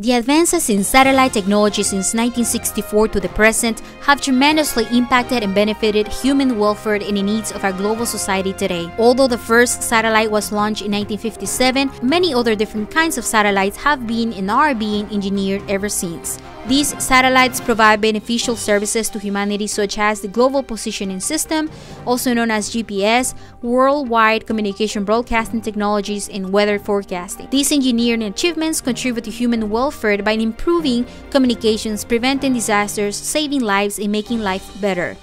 The advances in satellite technology since 1964 to the present have tremendously impacted and benefited human welfare and the needs of our global society today. Although the first satellite was launched in 1957, many other different kinds of satellites have been and are being engineered ever since. These satellites provide beneficial services to humanity such as the Global Positioning System, also known as GPS, worldwide communication broadcasting technologies, and weather forecasting. These engineering achievements contribute to human welfare by improving communications, preventing disasters, saving lives, and making life better.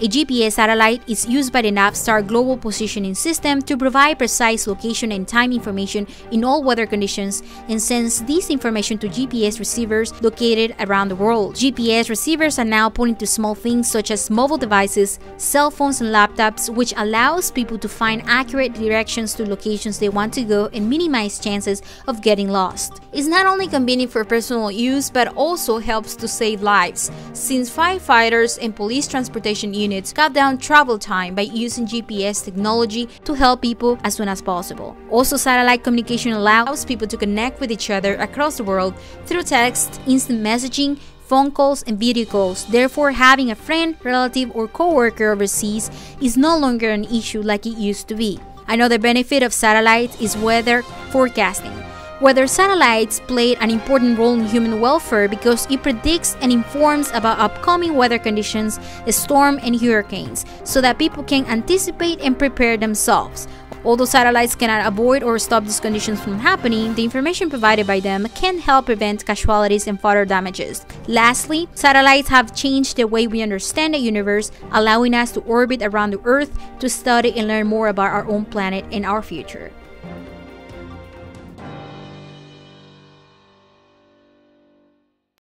A GPS satellite is used by the Navstar Global Positioning System to provide precise location and time information in all weather conditions and sends this information to GPS receivers located around the world. GPS receivers are now pointing to small things such as mobile devices, cell phones, and laptops, which allows people to find accurate directions to locations they want to go and minimize chances of getting lost. It's not only convenient for personal use but also helps to save lives, since firefighters and police transportation units cut down travel time by using GPS technology to help people as soon as possible. Also, satellite communication allows people to connect with each other across the world through text, instant messaging, phone calls, and video calls. Therefore, having a friend, relative, or coworker overseas is no longer an issue like it used to be. Another benefit of satellites is weather forecasting. Weather satellites played an important role in human welfare because it predicts and informs about upcoming weather conditions, storms, and hurricanes, so that people can anticipate and prepare themselves. Although satellites cannot avoid or stop these conditions from happening, the information provided by them can help prevent casualties and further damages. Lastly, satellites have changed the way we understand the universe, allowing us to orbit around the Earth to study and learn more about our own planet and our future.